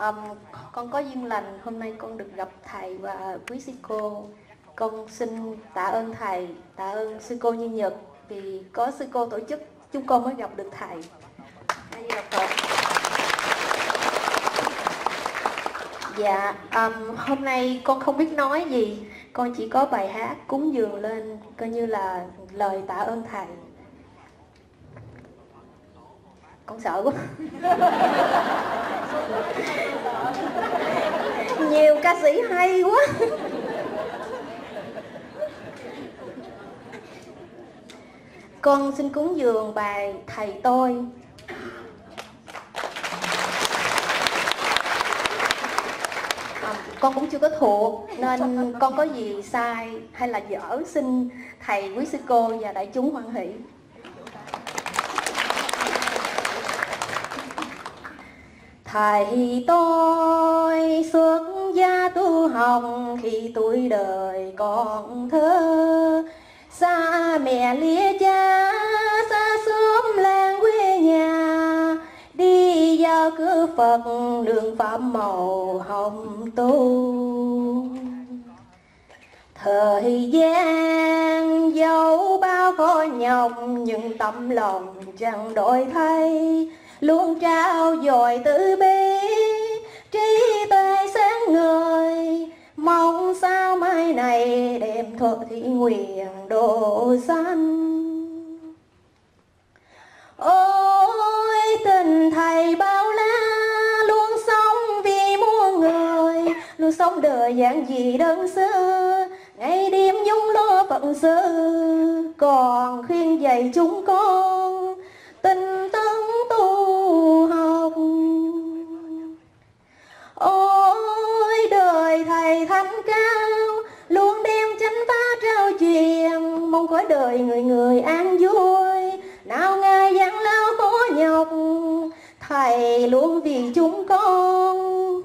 Um, con có duyên lành hôm nay con được gặp thầy và quý sư cô. Con xin tạ ơn thầy, tạ ơn sư cô Như Nhật vì có sư cô tổ chức chúng con mới gặp được thầy. Dạ, um, hôm nay con không biết nói gì, con chỉ có bài hát cúng dường lên coi như là lời tạ ơn thầy. Con sợ quá. Nhiều ca sĩ hay quá. Con xin cúng dường bài Thầy tôi à, Con cũng chưa có thuộc Nên con có gì sai hay là dở Xin thầy, quý sư cô và đại chúng hoan hỷ Thầy tôi xuất gia tu hồng khi tuổi đời còn thơ. Xa mẹ lìa cha, xa xóm làng quê nhà, đi vào cửa phật đường phạm màu hồng tu. Thời gian dấu bao khó nhọc, nhưng tâm lòng chẳng đổi thay luôn trao dồi từ bi, trí tuệ sáng người mong sao mai này đem thuận thị nguyện độ sanh. Ôi, tình thầy bao la, luôn sống vì muôn người. Luôn sống đời giản dị đơn sơ, ngày đêm nhung lo phận sự. Còn khuyên dạy chúng con, tin truyền đời người người an vui. Nào ngày gian lao khó nhọc, thầy luôn vì chúng con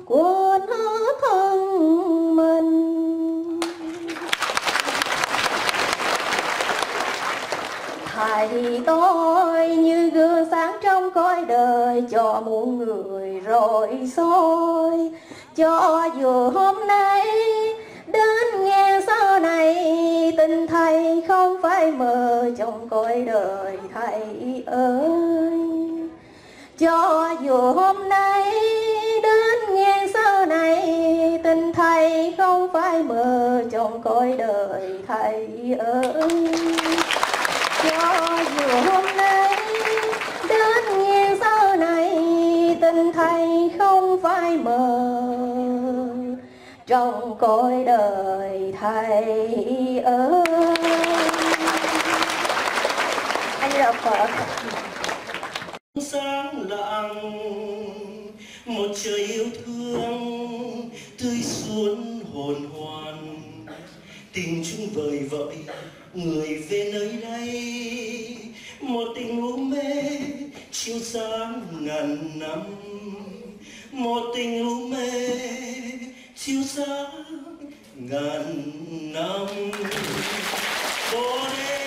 quên hết thân mình. Thầy tôi như gương sáng trong cõi đời, cho muôn người rồi soi. Cho dù hôm nay, đến thầy tình thầy không phải mơ trong cõi đời thầy ơi. Cho dù hôm nay đến ngang sau này, tình thầy không phải mơ trong cõi đời thầy ơi. Cho dù hôm nay đến ngang sau này, tình thầy không phải mơ trong cõi đời thầy ơi. Anh là phật sáng lặng, một trời yêu thương, tươi xuân hồn hoàn tình chung vời vợi, người về nơi đây. Một tình u mê, chiếu sáng ngàn năm. Một tình u mê chiếu sáng ngàn năm. Bồ đề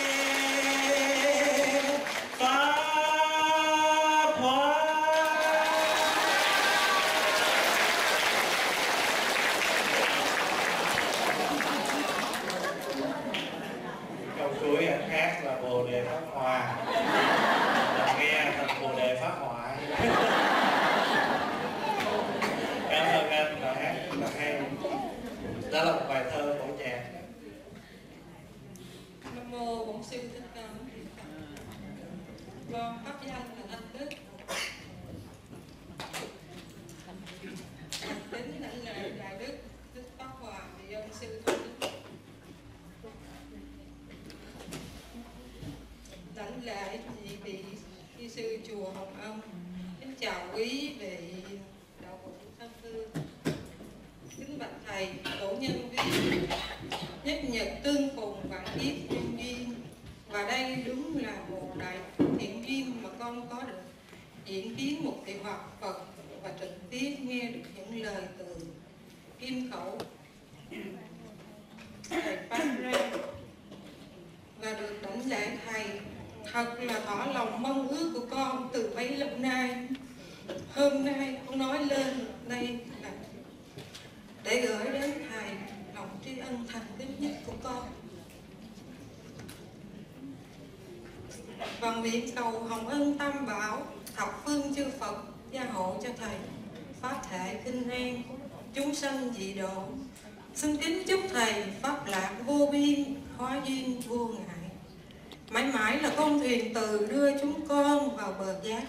mặt Phật và trực tiếp nghe được những lời từ kim khẩu, thầy phát ra và được đánh lễ thầy, thật là tỏ lòng mong ước của con từ mấy lâu nay. Hôm nay con nói lên đây là để gửi đến thầy lòng tri ân thành kính nhất của con. Bằng nguyện cầu hồng ân tam bảo, thập phương chư phật gia hộ cho Thầy. Pháp thể kinh an, chúng sanh dị độ. Xin kính chúc Thầy Pháp lạc vô biên, hóa duyên vô ngại. Mãi mãi là con thuyền từ đưa chúng con vào bờ giác.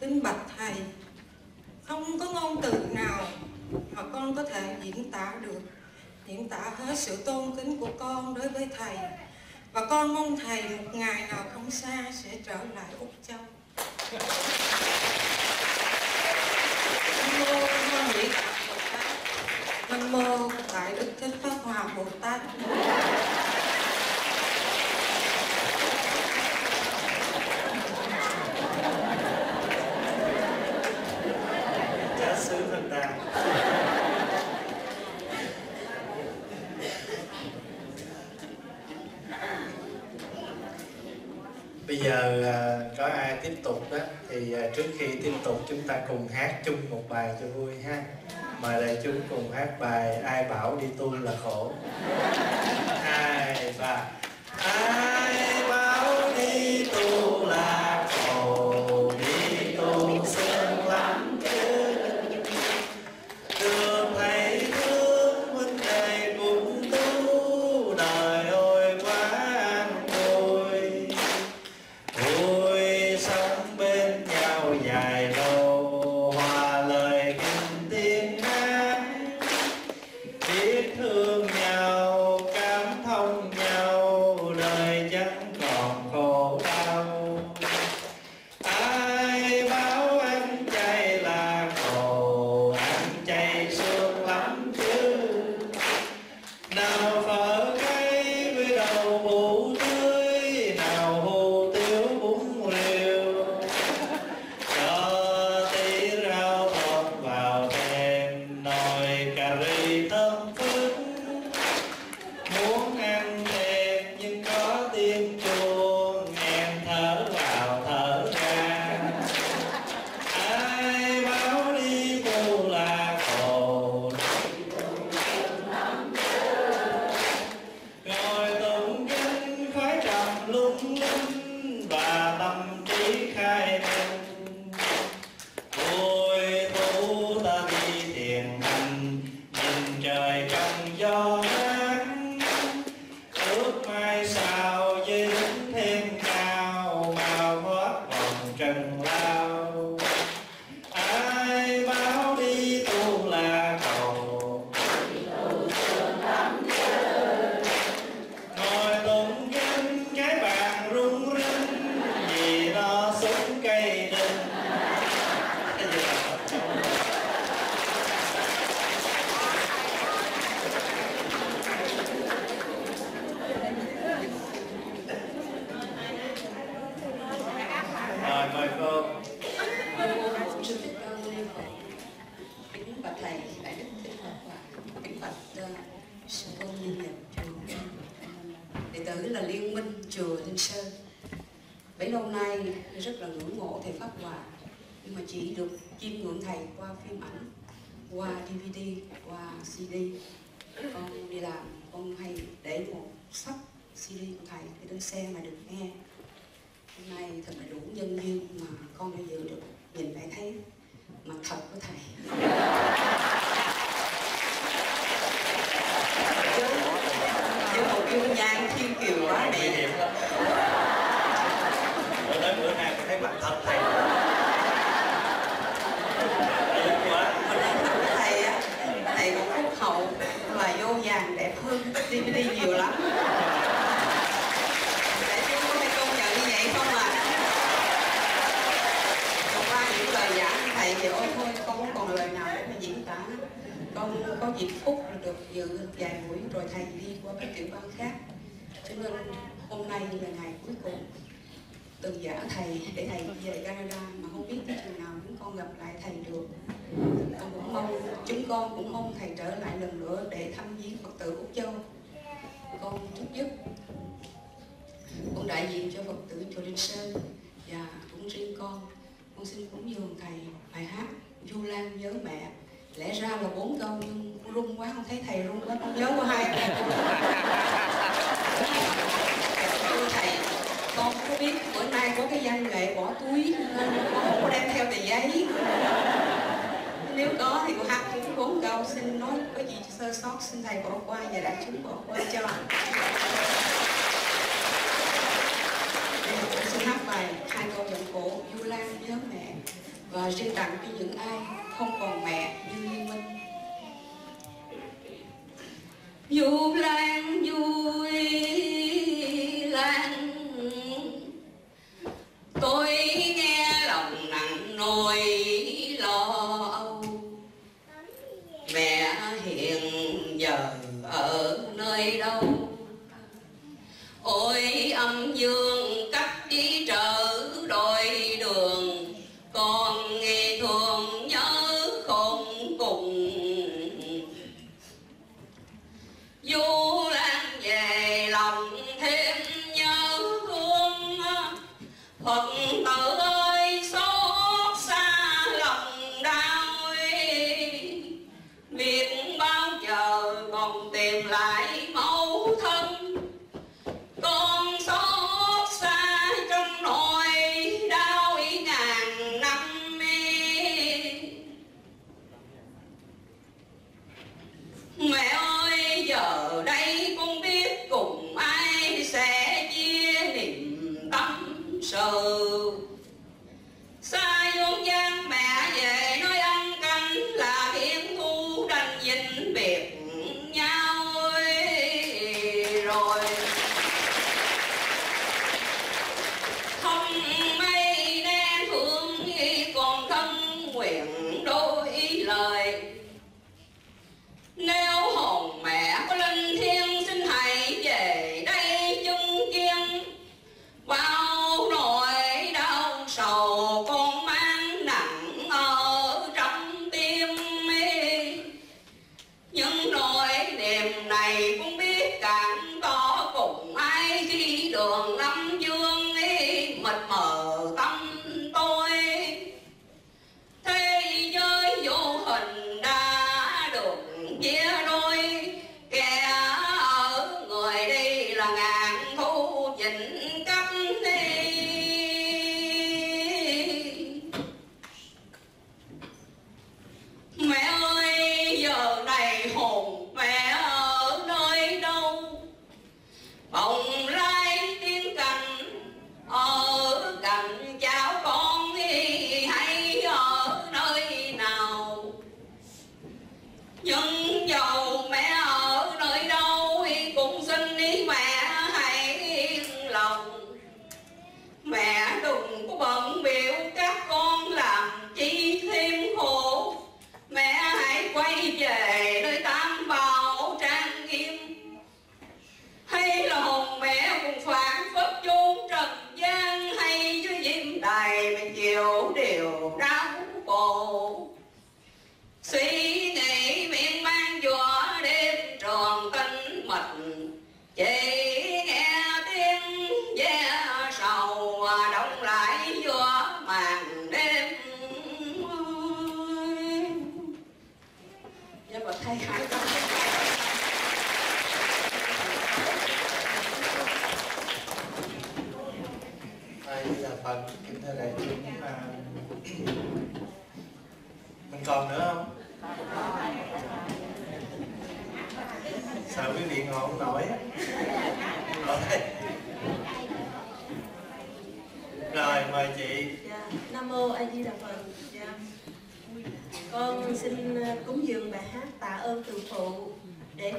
Kính bạch Thầy Không có ngôn từ nào mà con có thể diễn tả được. Diễn tả hết sự tôn kính của con đối với Thầy. Và con mong thầy một ngày nào không xa sẽ trở lại Úc Châu mô ma hỷ đạo bồ tát nam mô đại đức chánh pháp hòa bồ tát. Dạ, Xứ thần đà. Bây giờ à, có ai tiếp tục đó? thì à, trước khi tiếp tục chúng ta cùng hát chung một bài cho vui ha. Mời đại chúng cùng hát bài ai bảo đi tu là khổ. Hai, ba. Ai You play.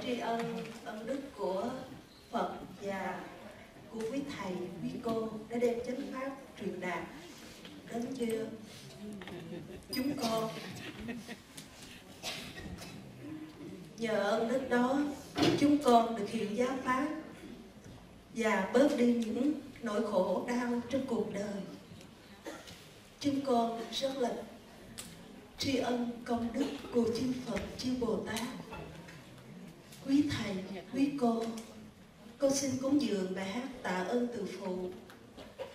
tri ân ân đức của Phật và của quý thầy, quý cô đã đem chánh pháp truyền đạt đến chưa chúng con. Nhờ ơn đức đó chúng con được hiểu giáo pháp và bớt đi những nỗi khổ đau trong cuộc đời. Chúng con rất là tri ân công đức của chư phật chư bồ tát quý thầy, quý cô, con xin cúng dường bài hát tạ ơn từ phụ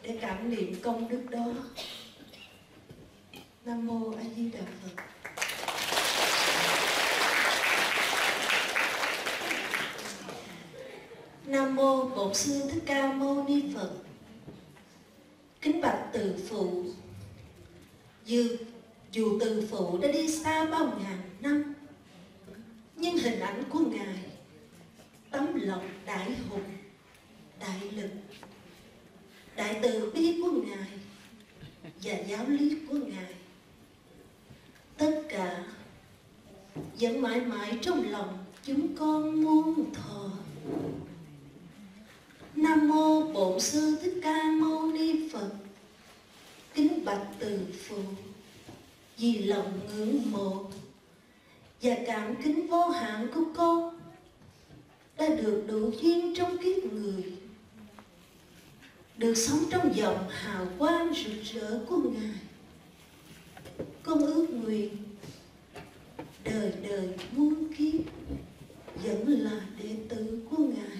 để cảm niệm công đức đó. Nam mô a di đà phật. Nam mô bổn sư thích ca mâu ni phật. Kính bạch từ phụ. Dư, dù từ phụ đã đi xa bao ngàn năm mãi mãi trong lòng chúng con muôn thọ nam mô bổn sư thích ca mâu ni phật. Kính bạch từ phụ, vì lòng ngưỡng mộ và cảm kính vô hạn của con đã được đủ duyên trong kiếp người, được sống trong dòng hào quang rực rỡ của ngài. Con ước nguyện đời đời muôn kiếp vẫn là đệ tử của ngài.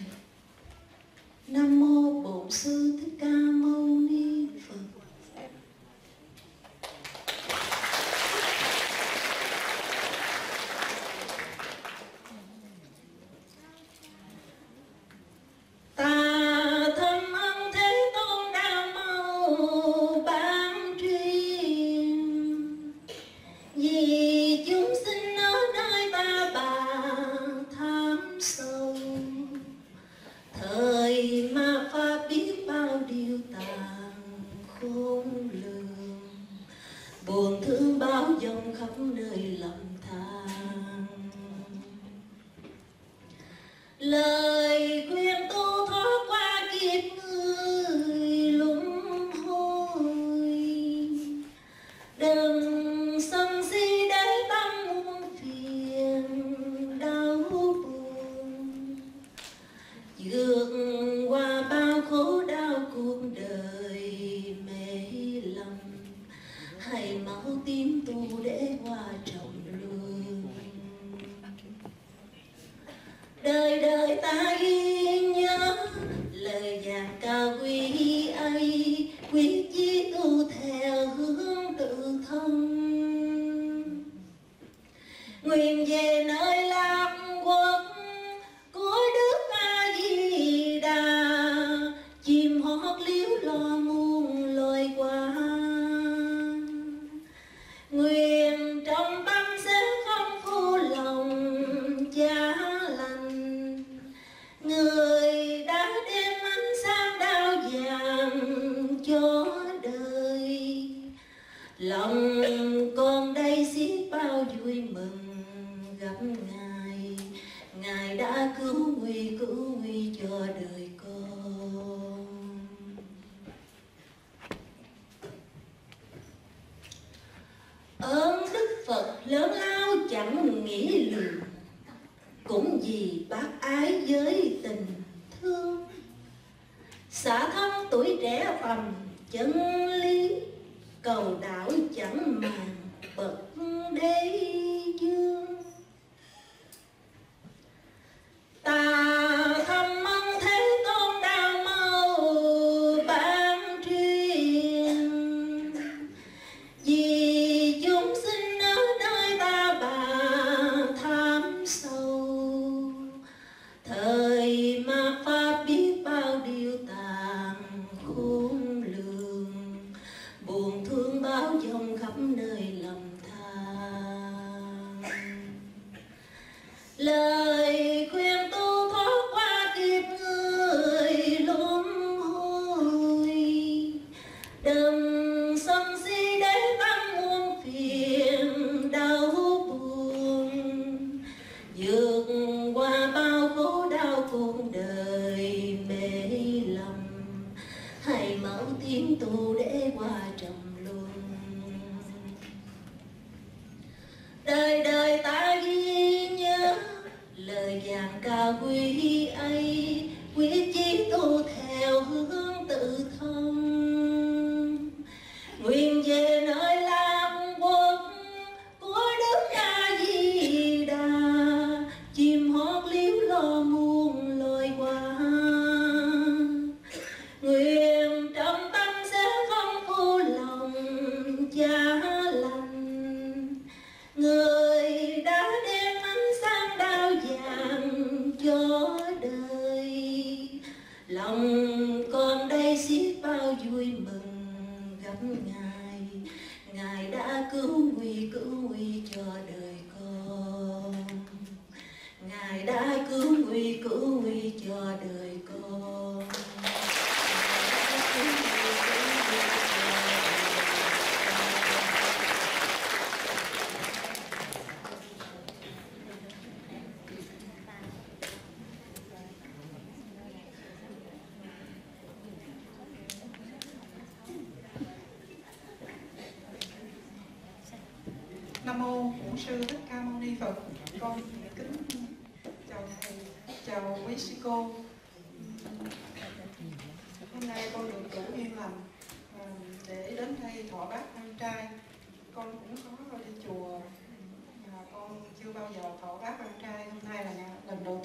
Nam mô bổn sư thích ca mâu ni phật. cứu nguy cứu nguy cho đời 归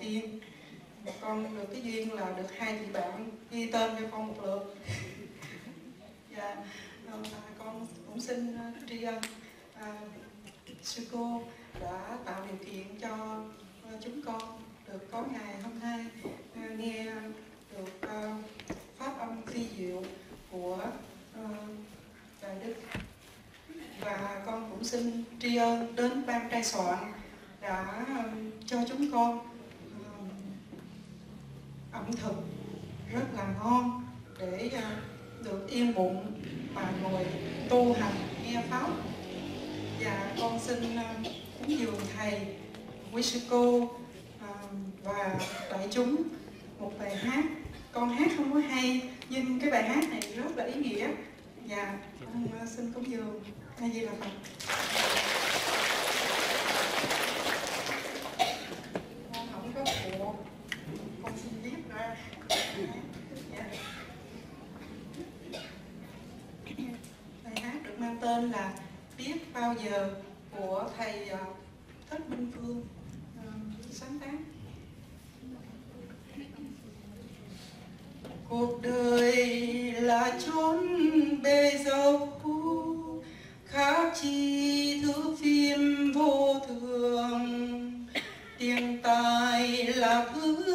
tiên con được cái duyên là được hai chị bạn ghi tên cho con một lượt. Dạ, à, con cũng xin tri ân. À, sư cô đã tạo điều kiện cho uh, chúng con được có ngày hôm nay uh, nghe được pháp âm phi diệu của đại đức. Và con cũng xin tri ân đến ban trai soạn đã cho chúng con ẩm thực rất là ngon để ờ, được yên bụng và ngồi tu hành, nghe pháp. Và con xin ờ, cúng dường thầy quý sư cô và đại chúng một bài hát. Con hát không có hay, nhưng cái bài hát này rất là ý nghĩa. Và con ờ, xin cúng dường. Hay gì là phật con không có phụ con xin viết ra bài hát được mang tên là biết bao giờ của thầy ờ, Thích Minh Phương. Ờ, sáng tác. Cuộc đời là chốn bề dâu khác chi thứ phim vô thường. Tiền tài là thứ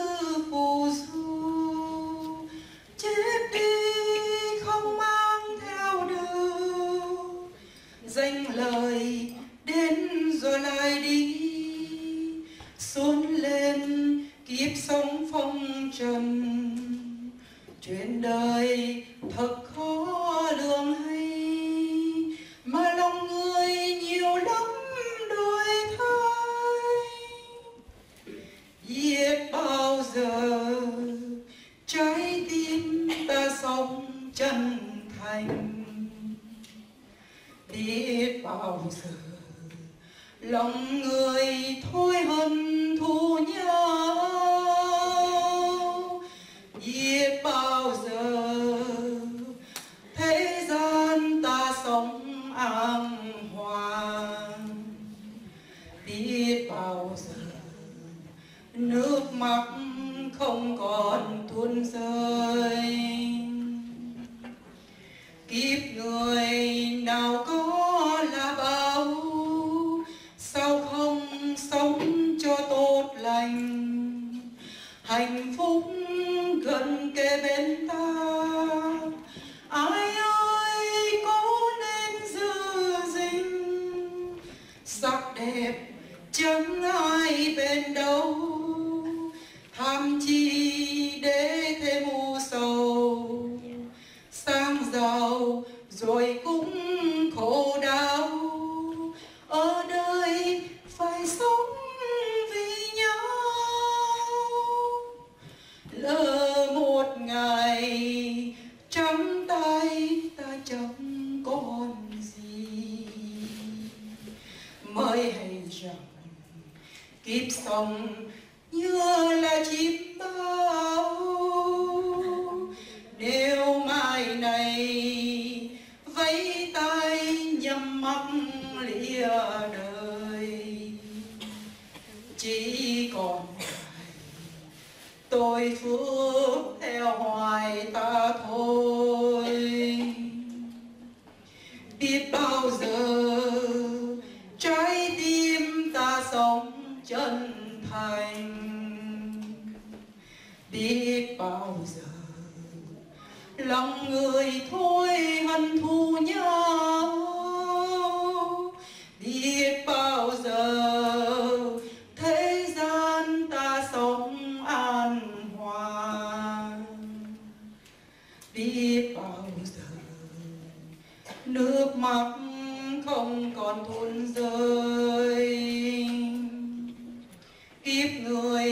tham chi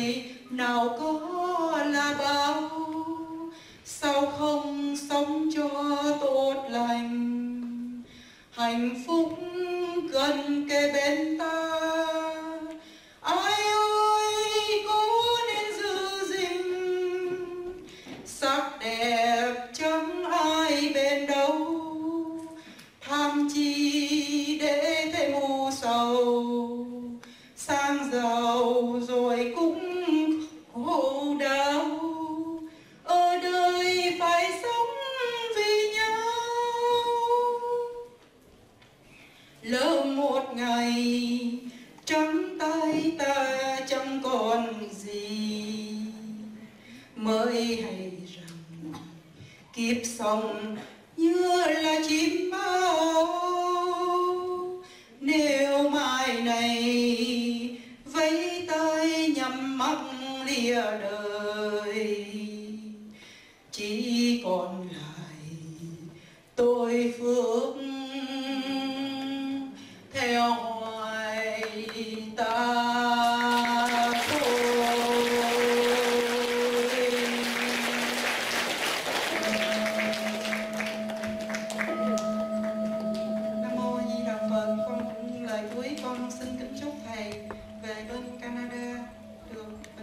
đời nào có là bao? Sao không sống cho tốt lành? Hạnh phúc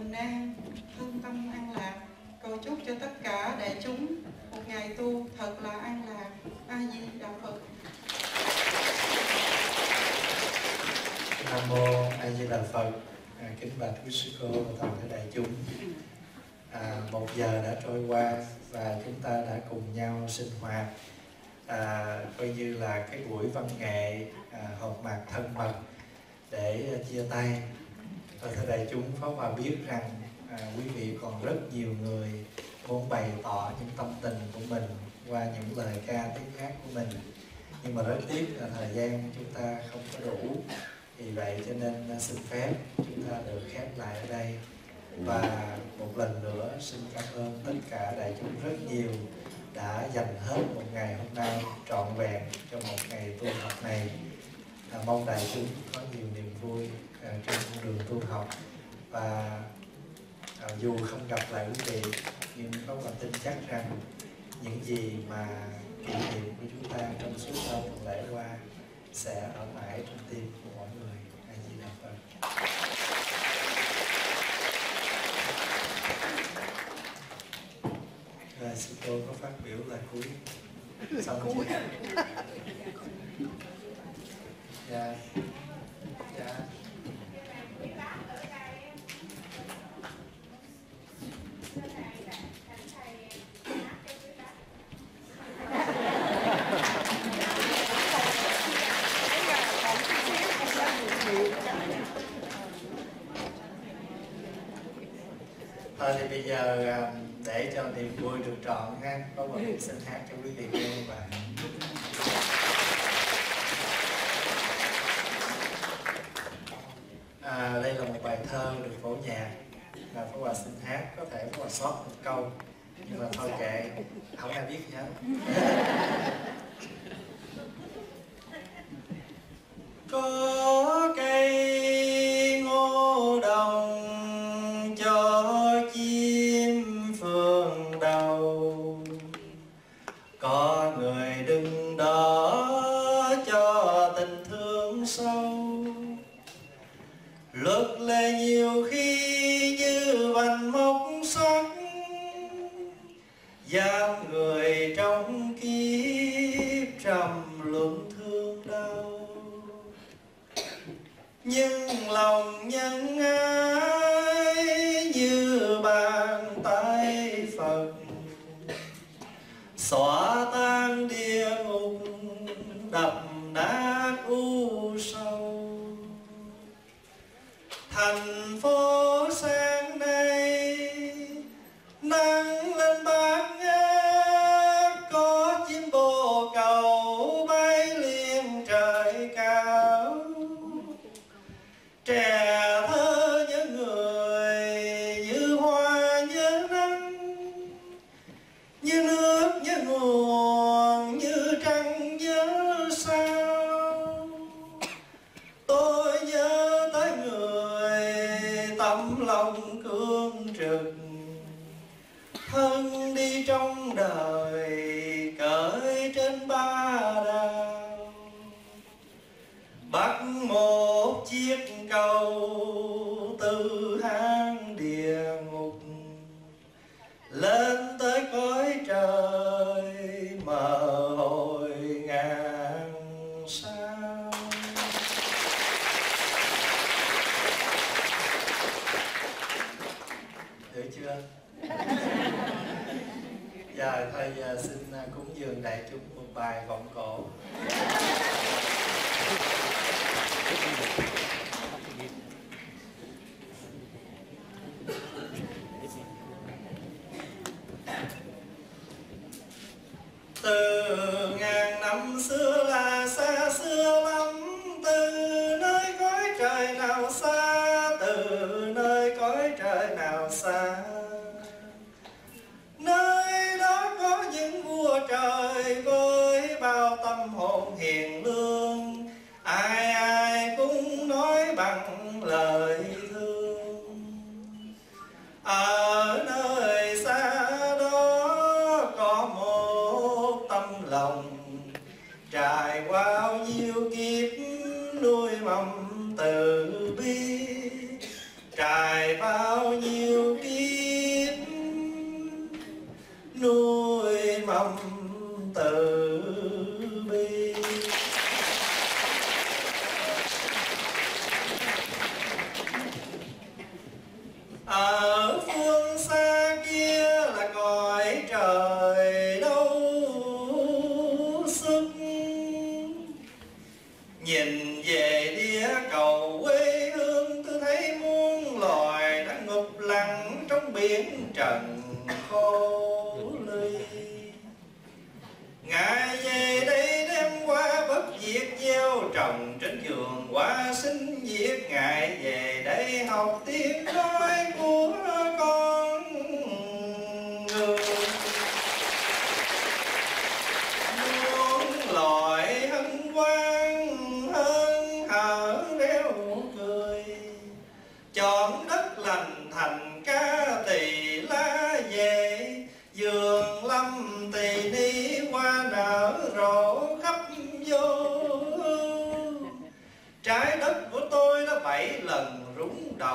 bình an, thương tâm an lạc. Cầu chúc cho tất cả đại chúng một ngày tu thật là an lạc. A Di Đà Phật. Nam mô A Di Đà Phật. À, kính bạch quý sư cô và toàn thể đại chúng. À, một giờ đã trôi qua và chúng ta đã cùng nhau sinh hoạt à, coi như là cái buổi văn nghệ à, họp mặt thân mật để chia tay và thưa đại chúng Pháp Hòa biết rằng à, quý vị còn rất nhiều người muốn bày tỏ những tâm tình của mình qua những lời ca tiếng hát của mình. Nhưng mà rất tiếc là thời gian chúng ta không có đủ. Vì vậy cho nên à, xin phép chúng ta được khép lại ở đây. Và một lần nữa xin cảm ơn tất cả đại chúng rất nhiều đã dành hết một ngày hôm nay trọn vẹn cho một ngày tu học này. À, mong đại chúng có nhiều niềm vui trên con đường tu học. Và à, dù không gặp lại quý vị nhưng có một tin chắc rằng những gì mà kỷ niệm của chúng ta trong suốt bao tuần lễ qua sẽ ở mãi trong tim của mọi người. A di đà phật. Rồi sư cô có phát biểu lời cuối. Xong chưa? Dạ. Dạ Thôi thì bây giờ à, để cho niềm vui được trọn ha, có một xin hát cho quý vị nghe bài. À, đây là một bài thơ được phổ nhạc và Pháp Hòa xin hát, có thể Pháp Hòa sót một câu nhưng mà thôi kệ, không ai biết gì hết.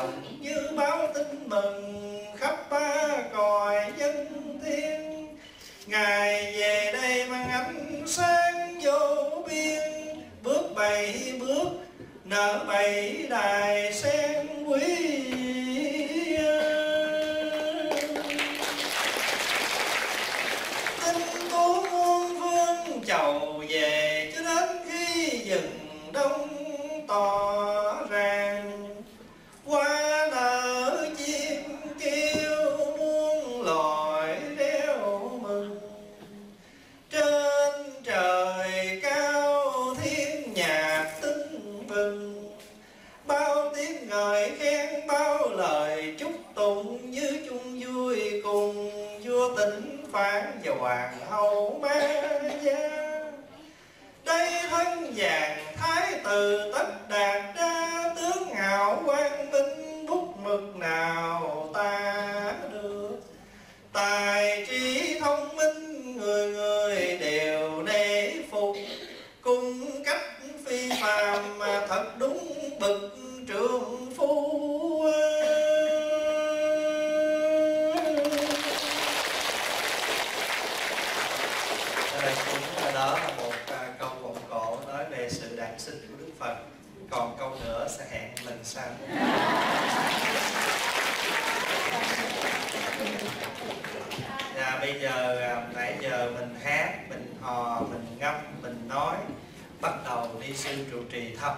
algo que đây cũng là đó là một à, câu vọng cổ nói về sự đản sinh của Đức Phật. Còn câu nữa sẽ hẹn lần sau. Và bây giờ à, nãy giờ mình hát, mình hò, mình ngâm, mình nói Bắt đầu đi sư trụ trì thăm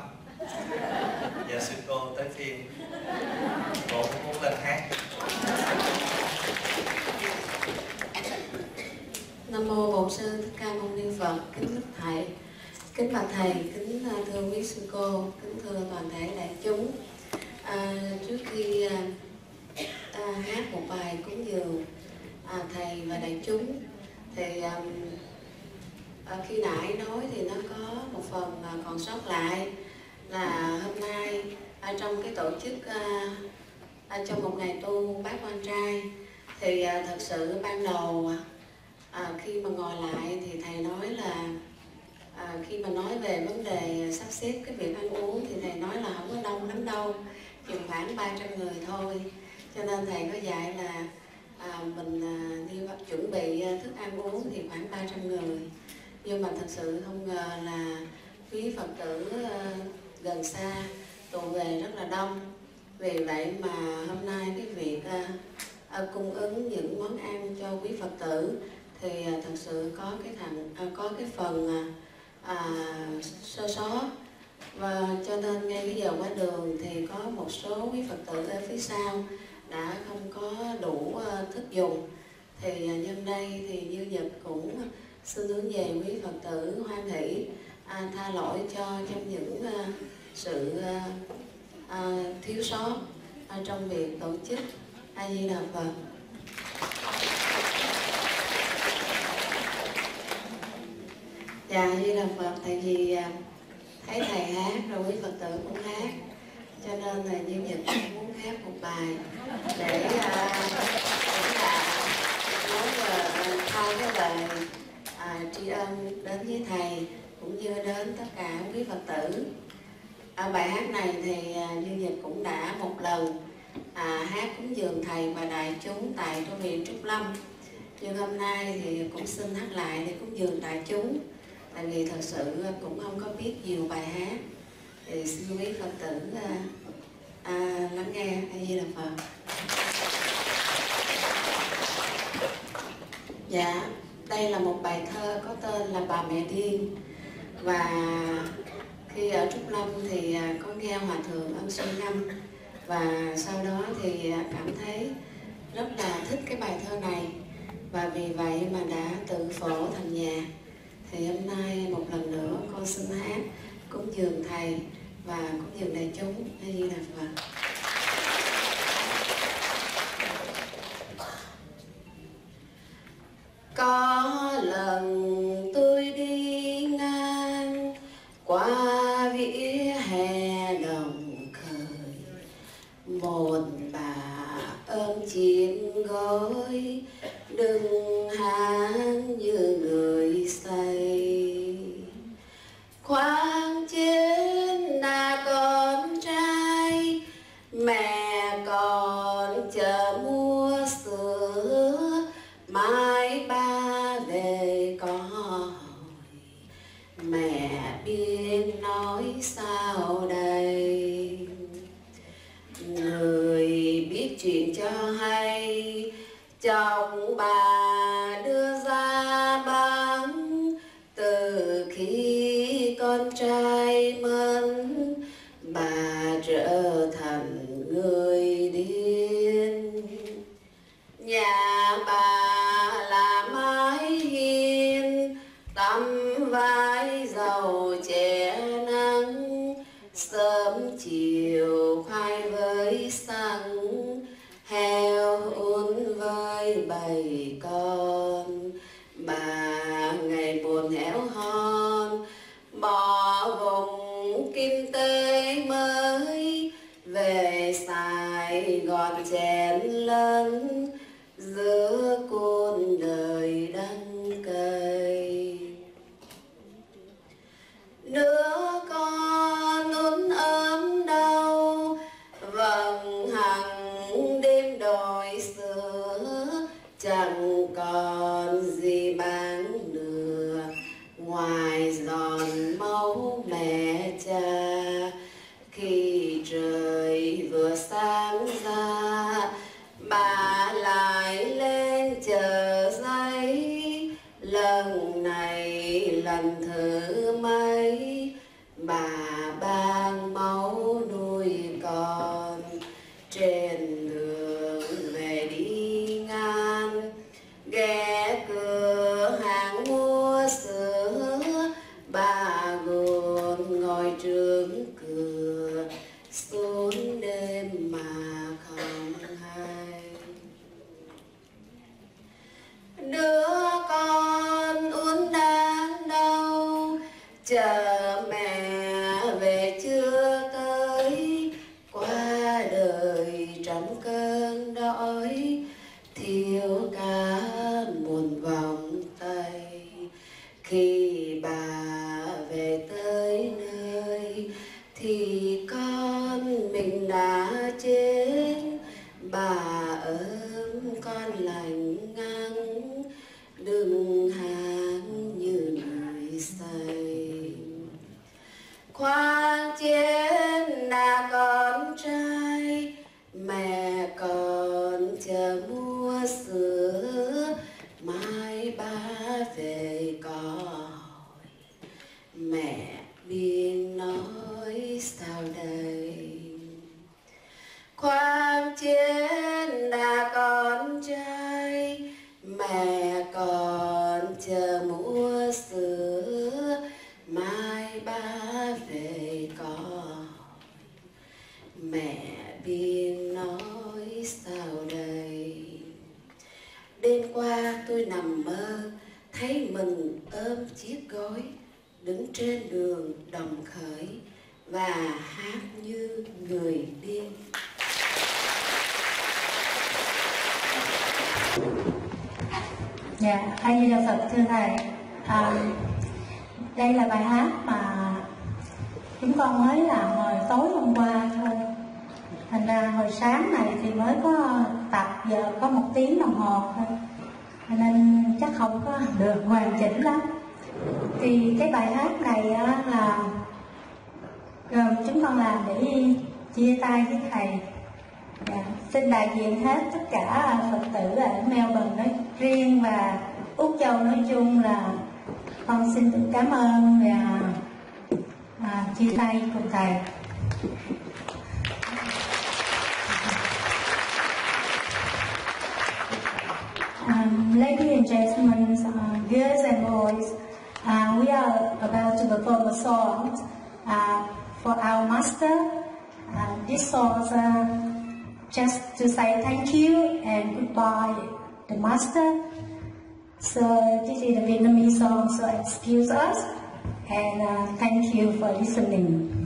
Giờ dạ, sư cô tới phiên Cô cũng muốn lên hát Nam mô Bổn sư Thích Ca Mâu Ni Phật. Kính bạch thầy, kính bạch thầy, kính à, thưa quý sư cô, kính thưa toàn thể đại chúng. À, trước khi à, à, hát một bài cúng dường à, thầy và đại chúng thì à, à, khi nãy nói thì nó có một phần à, còn sót lại là hôm nay à, trong cái tổ chức à, à, trong một ngày tu bác quan trai thì à, thật sự ban đầu À, à khi mà ngồi lại thì thầy nói là à, khi mà nói về vấn đề sắp xếp cái việc ăn uống thì thầy nói là không có đông lắm đâu chừng khoảng 300 người thôi. Cho nên thầy có dạy là à, mình à, đi chuẩn bị à, thức ăn uống thì khoảng 300 người. Nhưng mà thật sự không ngờ là quý Phật tử à, gần xa tụ về rất là đông. Vì vậy mà hôm nay cái việc à, à, cung ứng những món ăn cho quý Phật tử thì à, thật sự có cái thành à, có cái phần à, à, sơ sót. Và cho nên ngay cái giờ qua đường thì có một số quý Phật tử ở phía sau đã không có đủ ờ, thức dùng. Thì à, nhân đây thì như Nhật cũng xin hướng về quý Phật tử hoan hỷ à, tha lỗi cho trong những à, sự à, à, thiếu sót à, trong việc tổ chức a di đà phật. Dạ như là phật tại vì à, thấy thầy hát rồi quý phật tử cũng hát. Cho nên là như nhật cũng muốn hát một bài để à, uh, cũng là nói à, cái lời à, tri ân đến với thầy cũng như đến tất cả quý phật tử. À, bài hát này thì à, như nhật cũng đã một lần à, hát cúng dường thầy và đại chúng tại tu viện trúc lâm. Nhưng hôm nay thì cũng xin hát lại để cúng dường đại chúng tại vì thật sự à, cũng không có biết nhiều bài hát. Thì xin quý phật tử à, à, lắng nghe a di đà phật. Dạ đây là một bài thơ có tên là bà mẹ thiên và khi ở trúc lâm thì à, có nghe hòa thượng ân xuân năm. Và sau đó thì à, cảm thấy rất là thích cái bài thơ này. Và vì vậy mà đã tự phổ thành nhạc thì hôm nay một lần nữa con xin hát cúng dường thầy và cúng dường đại chúng. Hay là phật bài ca thiếu không có được hoàn chỉnh lắm thì cái bài hát này là gồm chúng con làm để chia tay với thầy dạ. xin đại diện hết tất cả phật tử ở melbourne nói riêng và úc châu nói chung là con xin cảm ơn và à, chia tay cùng thầy gentlemen, uh, girls and boys, uh, we are about to perform a song uh, for our master. this song is uh, just to say thank you and goodbye, the master. So this is a Vietnamese song, so excuse us and uh, thank you for listening.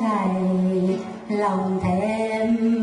ngày lòng thêm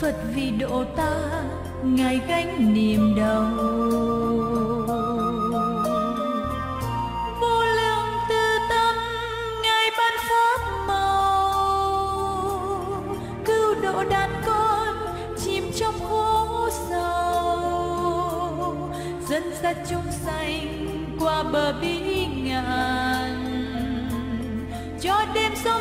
phật vì độ ta, ngài gánh niềm đau. Vô lượng từ tâm, ngài ban pháp màu. Cứu độ đàn con, chìm trong khổ sâu dẫn dắt chúng sanh qua bờ bi ngạn cho đêm sông